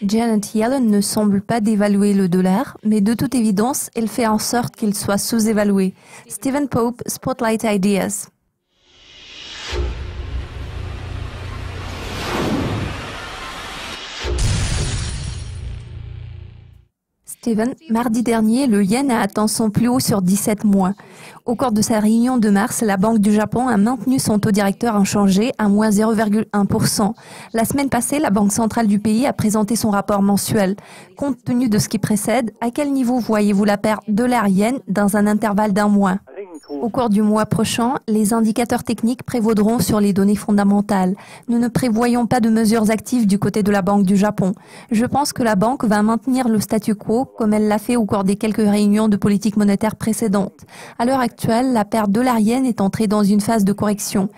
Janet Yellen ne semble pas dévaluer le dollar, mais de toute évidence, elle fait en sorte qu'il soit sous-évalué. Stephen Pope, Spotlight Ideas. Mardi dernier, le yen a atteint son plus haut sur 17 mois. Au cours de sa réunion de mars, la Banque du Japon a maintenu son taux directeur inchangé à moins 0,1%. La semaine passée, la Banque centrale du pays a présenté son rapport mensuel. Compte tenu de ce qui précède, à quel niveau voyez-vous la perte dollar-yen dans un intervalle d'un mois? Au cours du mois prochain, les indicateurs techniques prévaudront sur les données fondamentales. Nous ne prévoyons pas de mesures actives du côté de la Banque du Japon. Je pense que la banque va maintenir le statu quo comme elle l'a fait au cours des quelques réunions de politique monétaire précédentes. À l'heure actuelle, la perte dollarienne est entrée dans une phase de correction.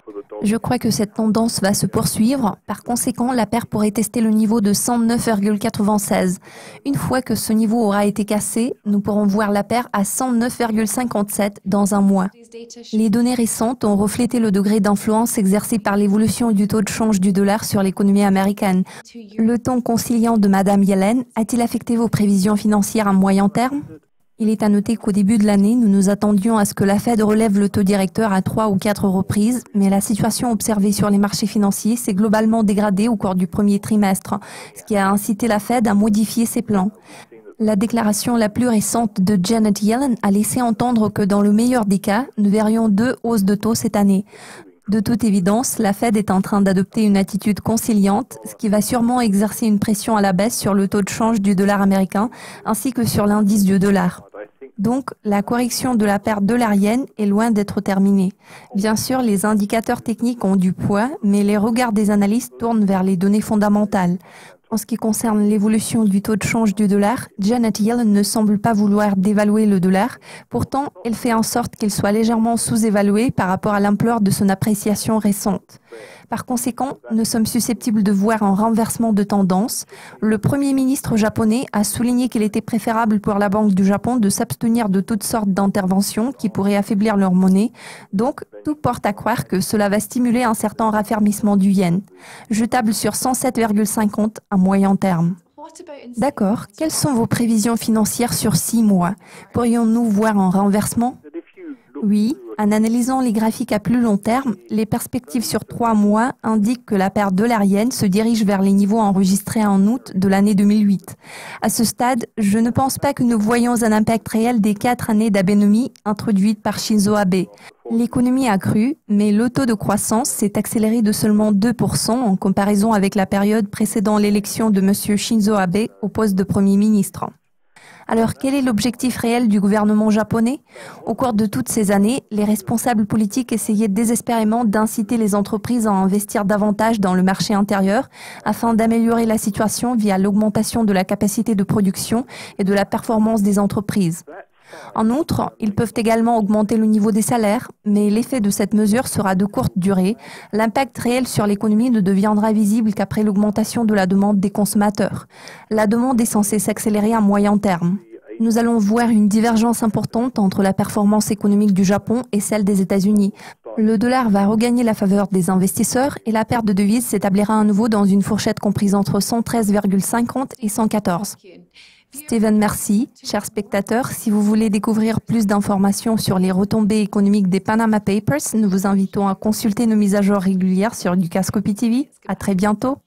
Je crois que cette tendance va se poursuivre. Par conséquent, la paire pourrait tester le niveau de 109,96. Une fois que ce niveau aura été cassé, nous pourrons voir la paire à 109,57 dans un mois. Les données récentes ont reflété le degré d'influence exercé par l'évolution du taux de change du dollar sur l'économie américaine. Le ton conciliant de Madame Yellen a-t-il affecté vos prévisions financières à moyen terme? Il est à noter qu'au début de l'année, nous nous attendions à ce que la Fed relève le taux directeur à trois ou quatre reprises, mais la situation observée sur les marchés financiers s'est globalement dégradée au cours du premier trimestre, ce qui a incité la Fed à modifier ses plans. La déclaration la plus récente de Janet Yellen a laissé entendre que dans le meilleur des cas, nous verrions deux hausses de taux cette année. De toute évidence, la Fed est en train d'adopter une attitude conciliante, ce qui va sûrement exercer une pression à la baisse sur le taux de change du dollar américain ainsi que sur l'indice du dollar. Donc, la correction de la perte dollarienne est loin d'être terminée. Bien sûr, les indicateurs techniques ont du poids, mais les regards des analystes tournent vers les données fondamentales. En ce qui concerne l'évolution du taux de change du dollar, Janet Yellen ne semble pas vouloir dévaluer le dollar. Pourtant, elle fait en sorte qu'il soit légèrement sous-évalué par rapport à l'ampleur de son appréciation récente. Par conséquent, nous sommes susceptibles de voir un renversement de tendance. Le Premier ministre japonais a souligné qu'il était préférable pour la Banque du Japon de s'abstenir de toutes sortes d'interventions qui pourraient affaiblir leur monnaie. Donc, tout porte à croire que cela va stimuler un certain raffermissement du yen. Je table sur 107,50 à moyen terme. D'accord. Quelles sont vos prévisions financières sur six mois? Pourrions-nous voir un renversement? Oui, en analysant les graphiques à plus long terme, les perspectives sur trois mois indiquent que la perte dollarienne se dirige vers les niveaux enregistrés en août de l'année 2008. À ce stade, je ne pense pas que nous voyons un impact réel des quatre années d'abénomie introduites par Shinzo Abe. L'économie a cru, mais le taux de croissance s'est accéléré de seulement 2% en comparaison avec la période précédant l'élection de M. Shinzo Abe au poste de Premier ministre. Alors quel est l'objectif réel du gouvernement japonais? Au cours de toutes ces années, les responsables politiques essayaient désespérément d'inciter les entreprises à investir davantage dans le marché intérieur afin d'améliorer la situation via l'augmentation de la capacité de production et de la performance des entreprises. En outre, ils peuvent également augmenter le niveau des salaires, mais l'effet de cette mesure sera de courte durée. L'impact réel sur l'économie ne deviendra visible qu'après l'augmentation de la demande des consommateurs. La demande est censée s'accélérer à moyen terme. Nous allons voir une divergence importante entre la performance économique du Japon et celle des États-Unis. Le dollar va regagner la faveur des investisseurs et la perte de devises s'établira à nouveau dans une fourchette comprise entre 113,50 et 114. Steven, merci. Chers spectateurs, si vous voulez découvrir plus d'informations sur les retombées économiques des Panama Papers, nous vous invitons à consulter nos mises à jour régulières sur Ducascopy TV. À très bientôt.